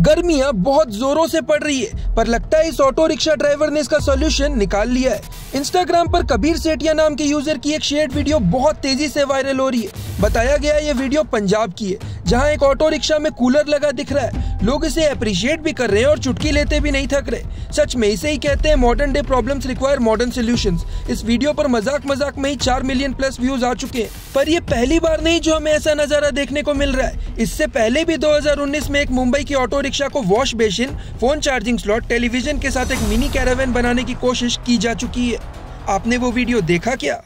गर्मियाँ बहुत जोरों से पड़ रही है, पर लगता है इस ऑटो रिक्शा ड्राइवर ने इसका सोल्यूशन निकाल लिया है। इंस्टाग्राम पर कबीर सेठिया नाम के यूज़र की एक शेयर वीडियो बहुत तेज़ी से वायरल हो रही है। बताया गया ये वीडियो पंजाब की है। जहाँ एक ऑटो रिक्शा में कूलर लगा दिख रहा है। लोग इसे अप्रिशिएट भी कर रहे हैं और चुटकी लेते भी नहीं थक रहे। सच में इसे ही कहते हैं modern day problems require modern solution इस वीडियो पर मज़ाक मज़ाक में ही चार मिलियन प्लस व्यूज़ आ चुके हैं। पर ये पहली बार नहीं जो हमें ऐसा नज़ारा देखने को मिल रहा है। इससे पहले भी 2019 में एक मुंबई की ऑटो रिक्शा को wash basin phone charging slot television के साथ एक मिनी कैरावेन बनाने की कोशिश की जा चुकी है। आपने वो वीडियो देखा क्या?